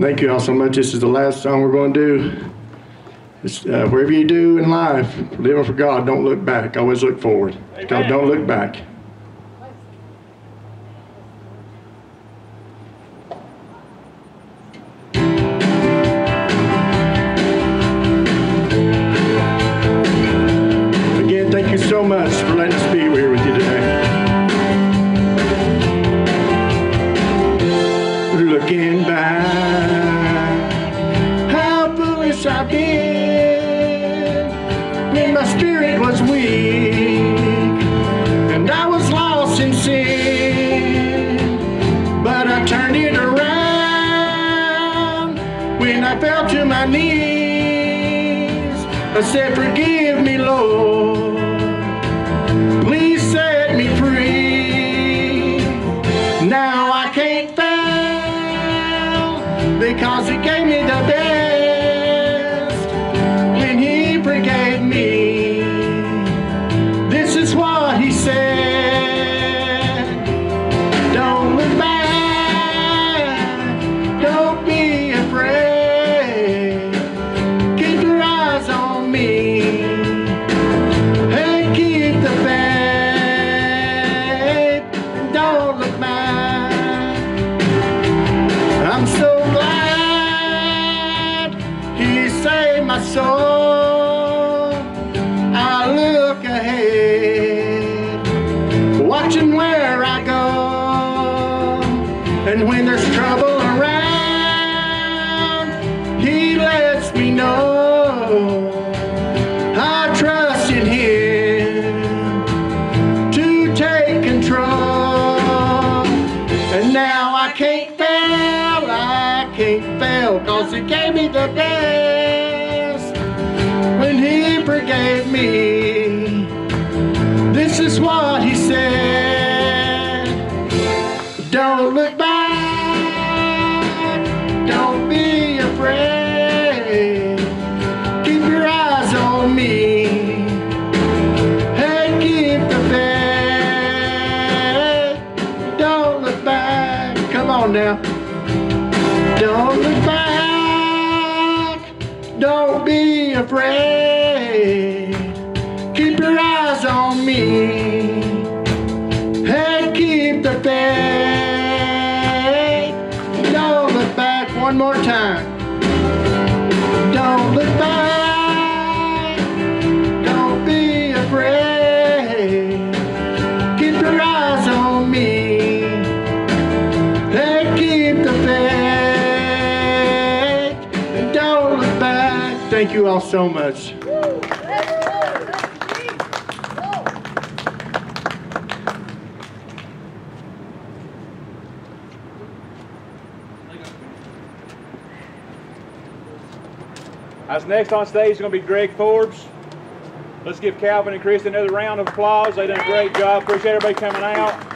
Thank you all so much. This is the last song we're going to do. It's, uh, wherever you do in life, living for God, don't look back. Always look forward. God, don't look back. I've been when my spirit was weak and I was lost in sin. But I turned it around when I fell to my knees. I said, Forgive me, Lord. Please set me free. Now I can't fail because He gave soul. I look ahead, watching where I go. And when there's trouble around, he lets me know. I trust in him to take control. And now I can't fail, I can't fail, cause he gave me the forgave me. This is what he said. Don't look back, don't be afraid. Keep your eyes on me. Hey, keep the faith. Don't look back. Come on now. Don't look back. Don't be afraid. Eyes on me. Hey, keep the faith. Don't look back. One more time. Don't look back. Don't be afraid. Keep your eyes on me. And keep the faith. Don't look back. Thank you all so much. As next on stage is going to be Greg Forbes. Let's give Calvin and Chris another round of applause. They done a great job. Appreciate everybody coming out.